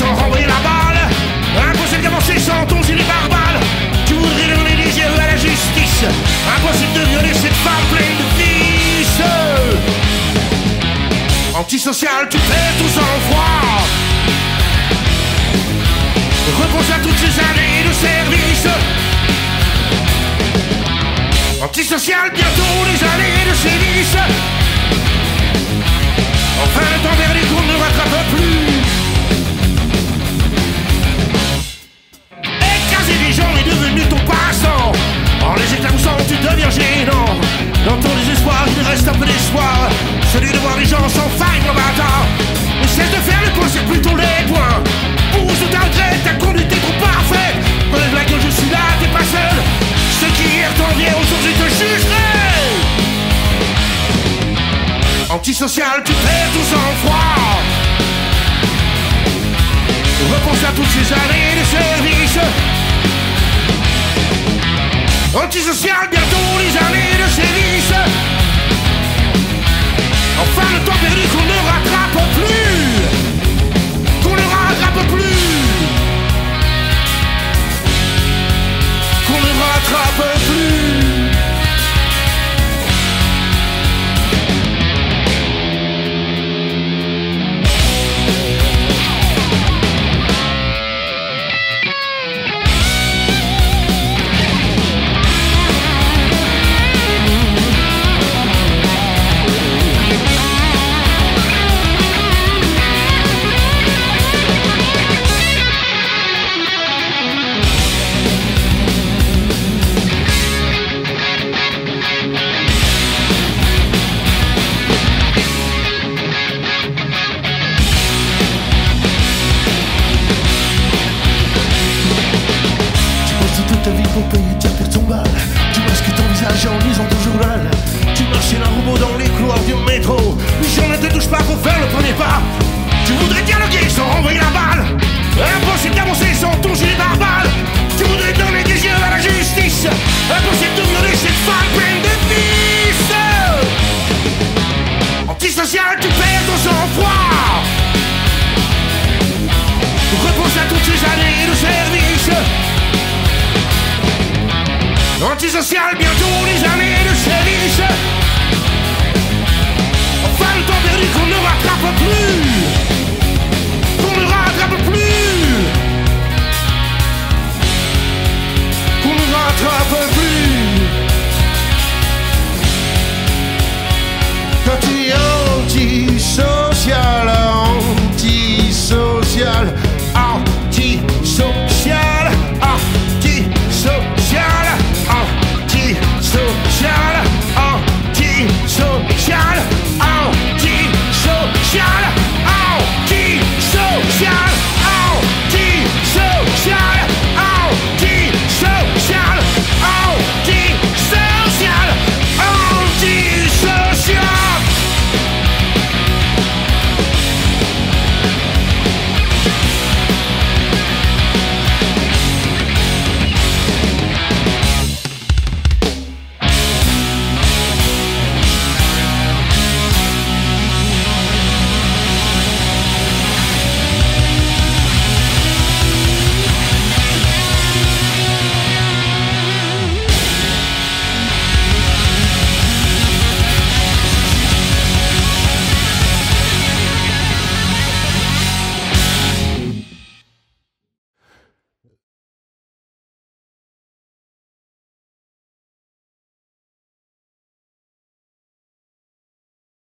sans renvoyer la balle. Impossible d'avancer sans ton gilet barbale. Tu voudrais donner les yeux à la justice. Impossible de violer cette femme pleine de vices? Antisocial, tu perds tout sang froid. Repose à toutes ces années de service. Antisocial, bientôt les années de sévices. Enfin, le temps perdu qu'on ne rattrape plus. Écraser les gens est devenu ton passe-temps. En les éclaboussant, tu deviens gênant. Dans ton désespoir, il reste un peu d'espoir. Tu perds tout sang-froid. Repense à toutes ces années de service. Antisocial, bientôt les années de sévices. Antisocial, bientôt les années de